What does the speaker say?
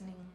listening.